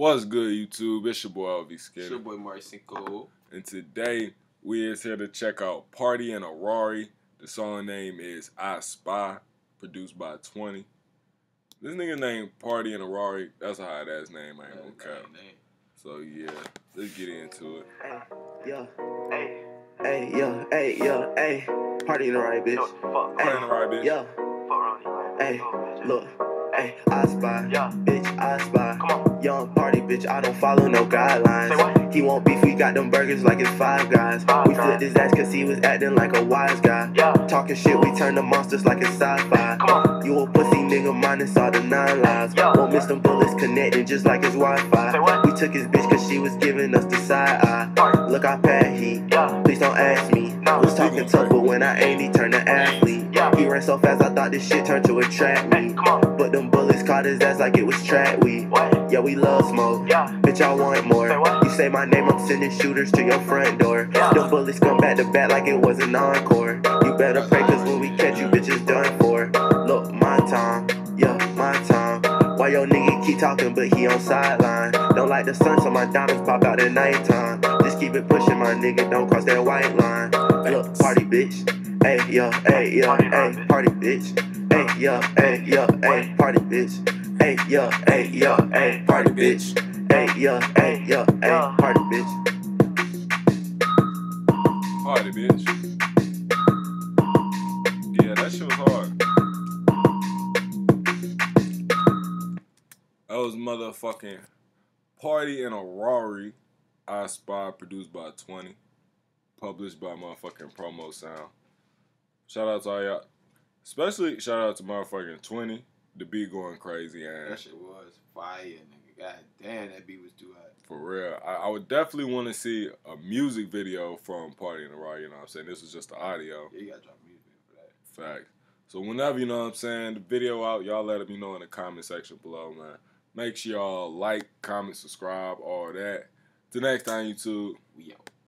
What's good, YouTube? It's your boy LV It's Skinny. your boy Marcinko. And today we is here to check out Party in a Rari. The song name is I Spy, produced by 20. This nigga named Party in a Rari. That's a hot ass name, I ain't gonna cap. So yeah, let's get into it. Hey, yeah, hey, hey, yeah, hey, yeah, hey. Party in the right, bitch. Party in a Rari, bitch. Yeah, hey, look, hey, I spy, Yeah. bitch, I spy. Young party, bitch, I don't follow no guidelines. He won't beef, we got them burgers like it's five guys. We flipped his ass cause he was acting like a wise guy. Talking shit, we turn the monsters like it's sci-fi. You a pussy nigga minus all the nine lives. Won't miss them bullets connecting just like his Wi-Fi. We took his bitch cause she was giving us the side eye. Look, I pad heat. Please don't ask me. Was talking tough, but when I ain't, he turned to athlete. He ran so fast, I thought this shit turned to a track meet. But them bullets caught his ass like it was track weed. Yeah, we love smoke. Bitch, I want more. You say my name, I'm sending shooters to your front door. Them bullets come back to back like it was an encore. You better pray, cause when we catch you, bitches done for. Look, my time. Yeah, my time. Why your nigga keep talking, but he on sideline? Don't like the sun, so my diamonds pop out at nighttime. Just keep it pushing, my nigga. Don't cross that white line. Look, party bitch. Hey, yo, hey, yo, hey, party bitch. Hey, yo, hey, yo, hey, party bitch. Hey, yo, hey, yo, hey, party bitch. Hey, yo, hey, yo, hey, party bitch. Party, bitch. Yeah, that shit was hard. That was motherfucking Party in a Rari. I Spy, produced by 20. Published by motherfucking Promo Sound. Shout out to all y'all. Especially shout out to motherfucking 20. The beat going crazy and That shit was fire, nigga. God damn, that beat was too hot. For real. I, I would definitely want to see a music video from Party in the Rari, you know what I'm saying? This was just the audio. Yeah, you gotta drop music video for that. Fact. So whenever, you know what I'm saying, the video out, y'all let me know in the comment section below, man. Make sure y'all like, comment, subscribe, all that. Till next time, YouTube. We out.